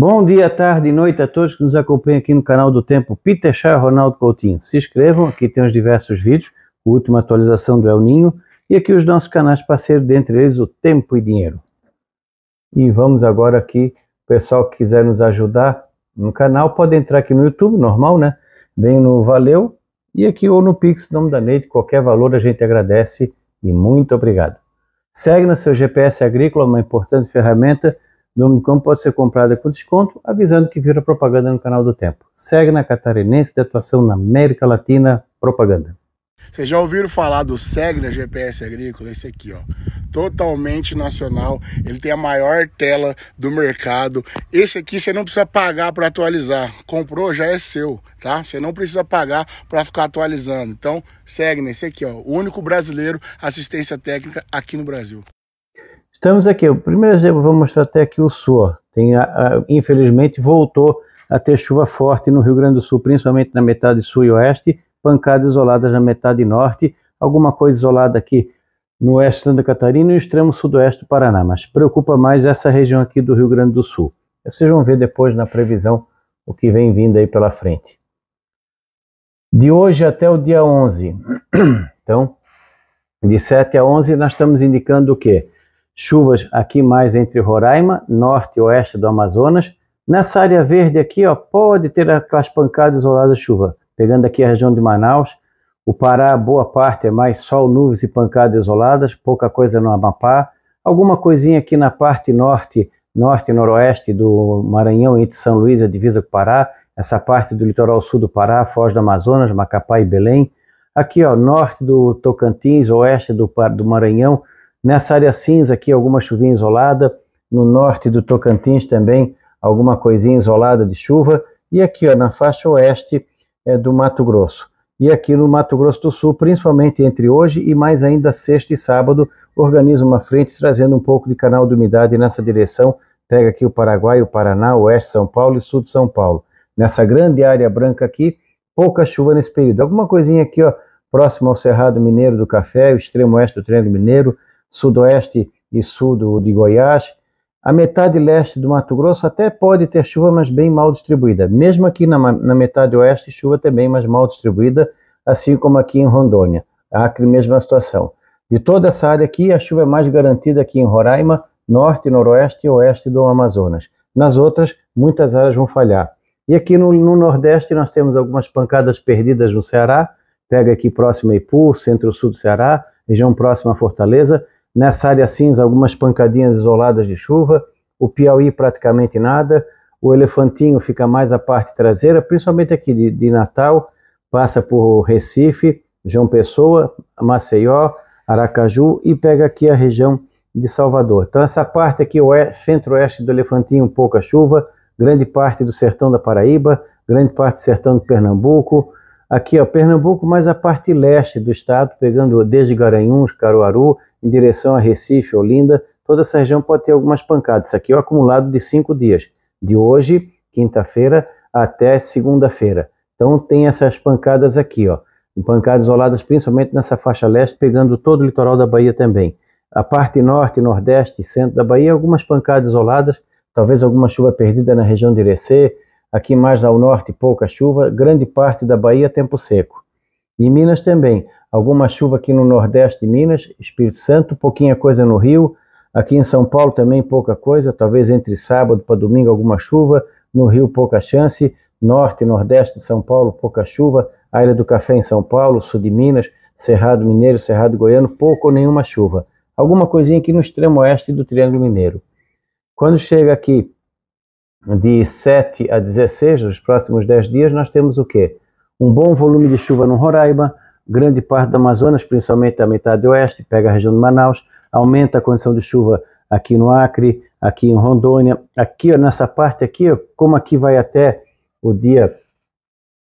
Bom dia, tarde e noite a todos que nos acompanham aqui no canal do Tempo Peter Chá Ronaldo Coutinho. Se inscrevam, aqui tem os diversos vídeos, a última atualização do El Ninho e aqui os nossos canais parceiros, dentre eles o Tempo e Dinheiro. E vamos agora aqui, o pessoal que quiser nos ajudar no canal pode entrar aqui no YouTube, normal, né? Vem no Valeu e aqui ou no Pix, nome da Neide, qualquer valor a gente agradece e muito obrigado. Segue no seu GPS Agrícola, uma importante ferramenta Domicom pode ser comprada com desconto, avisando que vira propaganda no canal do Tempo. Segue na Catarinense de Atuação na América Latina Propaganda. Vocês já ouviram falar do Segna GPS Agrícola? Esse aqui, ó. Totalmente nacional. Ele tem a maior tela do mercado. Esse aqui você não precisa pagar para atualizar. Comprou, já é seu, tá? Você não precisa pagar para ficar atualizando. Então, Segna, esse aqui, ó. O único brasileiro assistência técnica aqui no Brasil. Estamos aqui, o primeiro exemplo, vou mostrar até aqui o sul. Tem, a, a, infelizmente, voltou a ter chuva forte no Rio Grande do Sul, principalmente na metade sul e oeste, pancadas isoladas na metade norte, alguma coisa isolada aqui no oeste de Santa Catarina e no extremo sudoeste do Paraná, mas preocupa mais essa região aqui do Rio Grande do Sul. Vocês vão ver depois na previsão o que vem vindo aí pela frente. De hoje até o dia 11, então, de 7 a 11 nós estamos indicando o quê? Chuvas aqui mais entre Roraima, norte e oeste do Amazonas. Nessa área verde aqui, ó, pode ter aquelas pancadas isoladas de chuva. Pegando aqui a região de Manaus, o Pará, boa parte é mais sol, nuvens e pancadas isoladas, pouca coisa no Amapá. Alguma coisinha aqui na parte norte, norte e noroeste do Maranhão, entre São Luís e a divisa com o Pará. Essa parte do litoral sul do Pará, Foz do Amazonas, Macapá e Belém. Aqui, ó, norte do Tocantins, oeste do, do Maranhão, Nessa área cinza aqui, alguma chuvinha isolada. No norte do Tocantins também, alguma coisinha isolada de chuva. E aqui, ó, na faixa oeste é, do Mato Grosso. E aqui no Mato Grosso do Sul, principalmente entre hoje e mais ainda sexta e sábado, organiza uma frente trazendo um pouco de canal de umidade nessa direção. Pega aqui o Paraguai, o Paraná, o oeste de São Paulo e sul de São Paulo. Nessa grande área branca aqui, pouca chuva nesse período. Alguma coisinha aqui, ó, próximo ao Cerrado Mineiro do Café, o extremo oeste do Triângulo Mineiro, sudoeste e sul do, de Goiás. A metade leste do Mato Grosso até pode ter chuva, mas bem mal distribuída. Mesmo aqui na, na metade oeste, chuva também, mas mal distribuída, assim como aqui em Rondônia. Acre, mesma situação. De toda essa área aqui, a chuva é mais garantida aqui em Roraima, norte, noroeste e oeste do Amazonas. Nas outras, muitas áreas vão falhar. E aqui no, no Nordeste nós temos algumas pancadas perdidas no Ceará, pega aqui próximo a Ipu, centro-sul do Ceará, região próxima a Fortaleza, Nessa área cinza, algumas pancadinhas isoladas de chuva. O Piauí, praticamente nada. O Elefantinho fica mais a parte traseira, principalmente aqui de, de Natal. Passa por Recife, João Pessoa, Maceió, Aracaju e pega aqui a região de Salvador. Então, essa parte aqui, centro-oeste do Elefantinho, pouca chuva. Grande parte do sertão da Paraíba, grande parte do sertão de Pernambuco, Aqui, ó, Pernambuco, mais a parte leste do estado, pegando desde Garanhuns, Caruaru, em direção a Recife, Olinda, toda essa região pode ter algumas pancadas. Isso aqui é o acumulado de cinco dias, de hoje, quinta-feira, até segunda-feira. Então tem essas pancadas aqui, ó, pancadas isoladas principalmente nessa faixa leste, pegando todo o litoral da Bahia também. A parte norte, nordeste e centro da Bahia, algumas pancadas isoladas, talvez alguma chuva perdida na região de Irecê, Aqui mais ao norte, pouca chuva, grande parte da Bahia, tempo seco. Em Minas também, alguma chuva aqui no nordeste de Minas, Espírito Santo, pouquinha coisa no Rio. Aqui em São Paulo também pouca coisa, talvez entre sábado para domingo alguma chuva. No Rio, pouca chance. Norte e nordeste de São Paulo, pouca chuva. A Ilha do Café em São Paulo, sul de Minas, Cerrado Mineiro, Cerrado Goiano, pouco ou nenhuma chuva. Alguma coisinha aqui no extremo oeste do Triângulo Mineiro. Quando chega aqui de 7 a 16, nos próximos 10 dias, nós temos o quê? Um bom volume de chuva no Roraima, grande parte do Amazonas, principalmente a metade oeste, pega a região de Manaus, aumenta a condição de chuva aqui no Acre, aqui em Rondônia, aqui ó, nessa parte aqui, ó, como aqui vai até o dia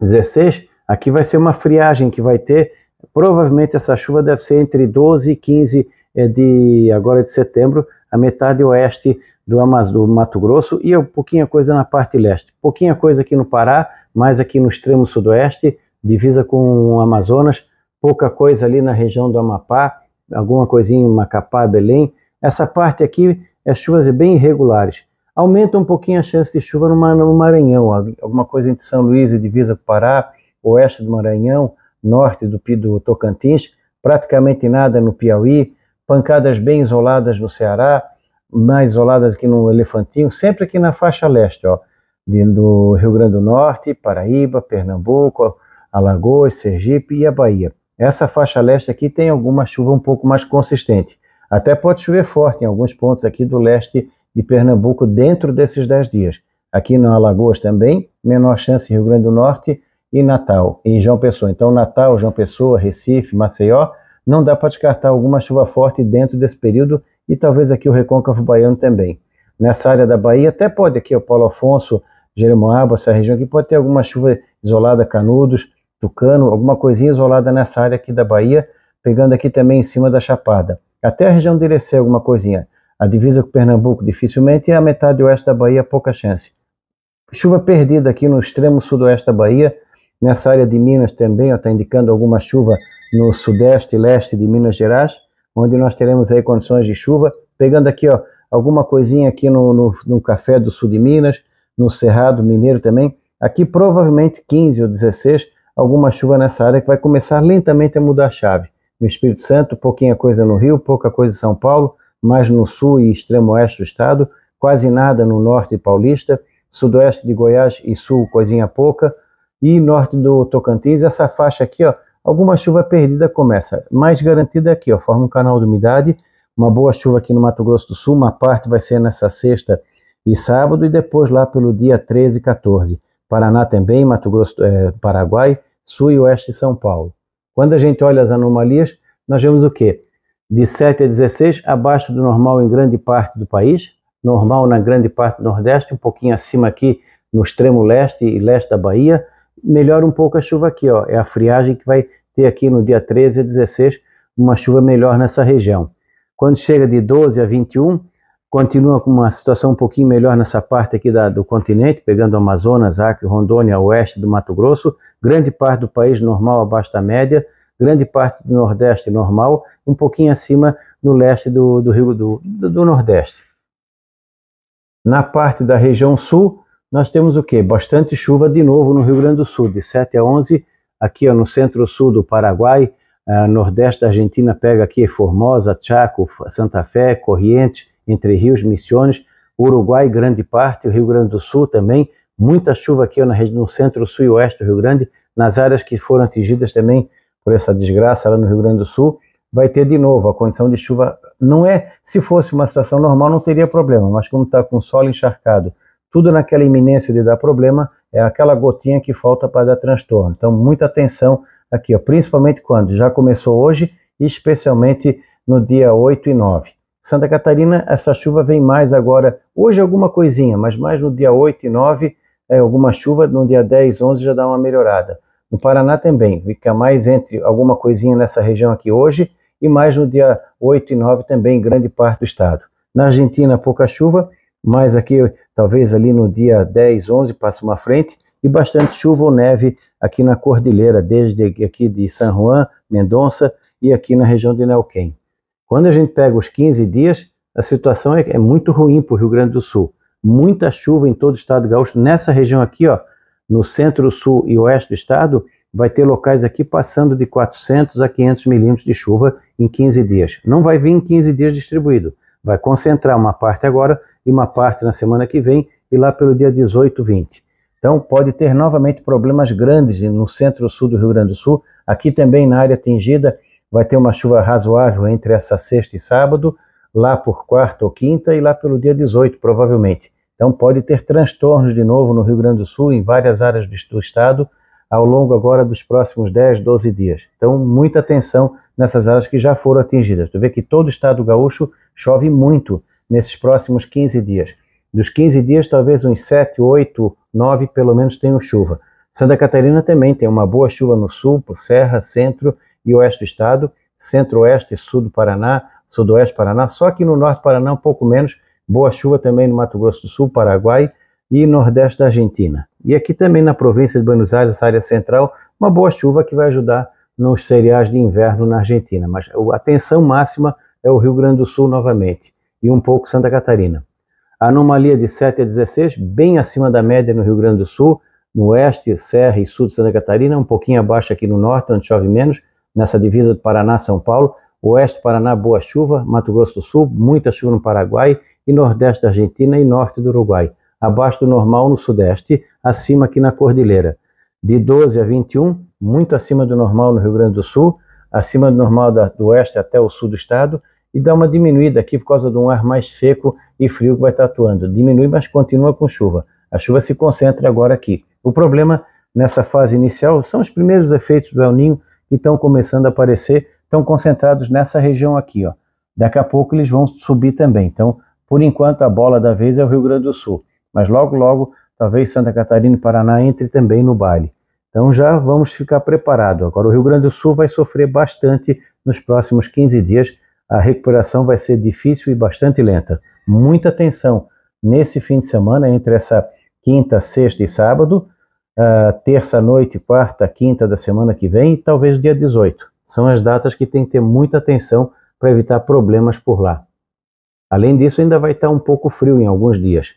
16, aqui vai ser uma friagem que vai ter, provavelmente essa chuva deve ser entre 12 e 15 eh, de agora de setembro, a metade oeste do, Amaz do Mato Grosso e um pouquinha coisa na parte leste. Pouquinha coisa aqui no Pará, mais aqui no extremo sudoeste, divisa com o Amazonas, pouca coisa ali na região do Amapá, alguma coisinha em Macapá, Belém. Essa parte aqui é chuvas bem irregulares. aumenta um pouquinho a chance de chuva no Maranhão, alguma coisa entre São Luís e divisa com o Pará, oeste do Maranhão, norte do, do Tocantins, praticamente nada no Piauí, pancadas bem isoladas no Ceará, mais isoladas aqui no Elefantinho, sempre aqui na faixa leste, ó, do Rio Grande do Norte, Paraíba, Pernambuco, Alagoas, Sergipe e a Bahia. Essa faixa leste aqui tem alguma chuva um pouco mais consistente. Até pode chover forte em alguns pontos aqui do leste de Pernambuco dentro desses 10 dias. Aqui no Alagoas também, menor chance em Rio Grande do Norte e Natal, e João Pessoa. Então, Natal, João Pessoa, Recife, Maceió, não dá para descartar alguma chuva forte dentro desse período e talvez aqui o Recôncavo Baiano também. Nessa área da Bahia, até pode aqui o Paulo Afonso, Jeremoabo, essa região aqui, pode ter alguma chuva isolada, Canudos, Alguma coisinha isolada nessa área aqui da Bahia, pegando aqui também em cima da Chapada. Até a região de Irecê, alguma coisinha. A divisa com Pernambuco, dificilmente, e a metade oeste da Bahia, pouca chance. Chuva perdida aqui no extremo sudoeste da Bahia, nessa área de Minas também, está indicando alguma chuva no sudeste e leste de Minas Gerais, onde nós teremos aí condições de chuva, pegando aqui ó, alguma coisinha aqui no, no, no café do sul de Minas, no Cerrado Mineiro também, aqui provavelmente 15 ou 16, alguma chuva nessa área que vai começar lentamente a mudar a chave. No Espírito Santo, pouquinha coisa no Rio, pouca coisa em São Paulo, mais no sul e extremo oeste do estado, quase nada no norte paulista, sudoeste de Goiás e sul, coisinha pouca, e norte do Tocantins, essa faixa aqui, ó, alguma chuva perdida começa. Mais garantida aqui, ó, forma um canal de umidade, uma boa chuva aqui no Mato Grosso do Sul, uma parte vai ser nessa sexta e sábado, e depois lá pelo dia 13 e 14. Paraná também, Mato Grosso, é, Paraguai, Sul e Oeste de São Paulo. Quando a gente olha as anomalias, nós vemos o quê? De 7 a 16, abaixo do normal em grande parte do país, normal na grande parte do Nordeste, um pouquinho acima aqui no extremo leste e leste da Bahia, melhora um pouco a chuva aqui, ó. É a friagem que vai ter aqui no dia 13 a 16 uma chuva melhor nessa região. Quando chega de 12 a 21, continua com uma situação um pouquinho melhor nessa parte aqui da, do continente, pegando Amazonas, Acre, Rondônia, oeste do Mato Grosso, grande parte do país normal abaixo da média, grande parte do Nordeste normal, um pouquinho acima no leste do, do Rio do, do, do Nordeste. Na parte da região sul, nós temos o que? Bastante chuva de novo no Rio Grande do Sul, de 7 a 11, aqui ó, no centro-sul do Paraguai, uh, nordeste da Argentina pega aqui Formosa, Chaco, Santa Fé, Corrientes, Entre Rios, Missões, Uruguai, grande parte, o Rio Grande do Sul também, muita chuva aqui na região, no centro-sul e oeste do Rio Grande, nas áreas que foram atingidas também por essa desgraça lá no Rio Grande do Sul, vai ter de novo a condição de chuva. Não é, se fosse uma situação normal, não teria problema, mas como está com solo encharcado, tudo naquela iminência de dar problema, é aquela gotinha que falta para dar transtorno. Então, muita atenção aqui, ó, principalmente quando já começou hoje especialmente no dia 8 e 9. Santa Catarina, essa chuva vem mais agora, hoje alguma coisinha, mas mais no dia 8 e 9, é, alguma chuva, no dia 10, 11 já dá uma melhorada. No Paraná também, fica mais entre alguma coisinha nessa região aqui hoje e mais no dia 8 e 9 também, grande parte do estado. Na Argentina, pouca chuva, mas aqui talvez ali no dia 10, 11 passa uma frente e bastante chuva ou neve aqui na cordilheira, desde aqui de San Juan, Mendonça e aqui na região de Neuquén. Quando a gente pega os 15 dias, a situação é, é muito ruim para o Rio Grande do Sul. Muita chuva em todo o estado gaúcho. Nessa região aqui, ó, no centro, sul e oeste do estado, vai ter locais aqui passando de 400 a 500 milímetros de chuva em 15 dias. Não vai vir em 15 dias distribuído. Vai concentrar uma parte agora e uma parte na semana que vem e lá pelo dia 18, 20. Então pode ter novamente problemas grandes no centro-sul do Rio Grande do Sul. Aqui também na área atingida vai ter uma chuva razoável entre essa sexta e sábado, lá por quarta ou quinta e lá pelo dia 18, provavelmente. Então pode ter transtornos de novo no Rio Grande do Sul, em várias áreas do estado, ao longo agora dos próximos 10, 12 dias. Então muita atenção nessas áreas que já foram atingidas. Tu vê que todo o estado gaúcho chove muito nesses próximos 15 dias. Dos 15 dias, talvez uns 7, 8, 9 pelo menos tenham chuva. Santa Catarina também tem uma boa chuva no sul, por Serra, centro e oeste do estado, centro-oeste e sul do Paraná, sudoeste do Paraná, só que no norte do Paraná um pouco menos, boa chuva também no Mato Grosso do Sul, Paraguai e nordeste da Argentina. E aqui também na província de Buenos Aires, essa área central, uma boa chuva que vai ajudar nos cereais de inverno na Argentina. Mas a atenção máxima é o Rio Grande do Sul novamente e um pouco Santa Catarina. anomalia de 7 a 16, bem acima da média no Rio Grande do Sul, no oeste, Serra e sul de Santa Catarina, um pouquinho abaixo aqui no norte, onde chove menos, nessa divisa do Paraná, São Paulo, oeste Paraná, boa chuva, Mato Grosso do Sul, muita chuva no Paraguai e nordeste da Argentina e norte do Uruguai, abaixo do normal no sudeste, acima aqui na Cordilheira. De 12 a 21, muito acima do normal no Rio Grande do Sul, acima do normal da, do oeste até o sul do estado, e dá uma diminuída aqui por causa de um ar mais seco e frio que vai estar atuando. Diminui, mas continua com chuva. A chuva se concentra agora aqui. O problema nessa fase inicial são os primeiros efeitos do El Ninho que estão começando a aparecer, estão concentrados nessa região aqui. Ó. Daqui a pouco eles vão subir também. Então, por enquanto, a bola da vez é o Rio Grande do Sul. Mas logo, logo, talvez Santa Catarina e Paraná entre também no baile. Então já vamos ficar preparados. Agora o Rio Grande do Sul vai sofrer bastante nos próximos 15 dias a recuperação vai ser difícil e bastante lenta. Muita atenção nesse fim de semana, entre essa quinta, sexta e sábado, uh, terça noite, quarta, quinta da semana que vem talvez dia 18. São as datas que tem que ter muita atenção para evitar problemas por lá. Além disso, ainda vai estar um pouco frio em alguns dias.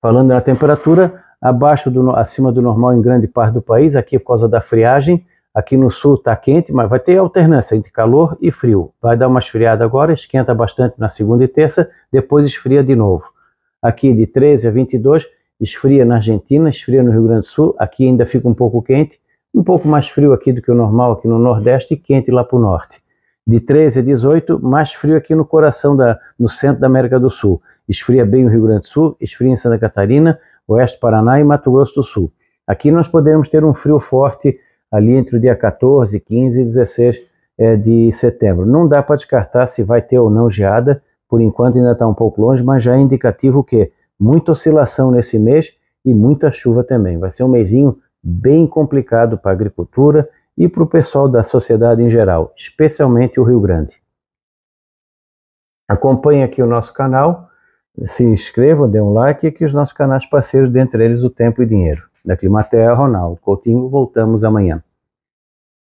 Falando na temperatura, abaixo do, acima do normal em grande parte do país, aqui por causa da friagem, Aqui no sul está quente, mas vai ter alternância entre calor e frio. Vai dar uma esfriada agora, esquenta bastante na segunda e terça, depois esfria de novo. Aqui de 13 a 22, esfria na Argentina, esfria no Rio Grande do Sul. Aqui ainda fica um pouco quente, um pouco mais frio aqui do que o normal aqui no Nordeste e quente lá para o Norte. De 13 a 18, mais frio aqui no coração, da, no centro da América do Sul. Esfria bem o Rio Grande do Sul, esfria em Santa Catarina, Oeste Paraná e Mato Grosso do Sul. Aqui nós podemos ter um frio forte ali entre o dia 14, 15 e 16 é, de setembro. Não dá para descartar se vai ter ou não geada, por enquanto ainda está um pouco longe, mas já é indicativo que muita oscilação nesse mês e muita chuva também. Vai ser um mêsinho bem complicado para a agricultura e para o pessoal da sociedade em geral, especialmente o Rio Grande. Acompanhe aqui o nosso canal, se inscrevam, dê um like e aqui os nossos canais parceiros, dentre eles o Tempo e Dinheiro da Climaterra, Ronaldo Coutinho. Voltamos amanhã.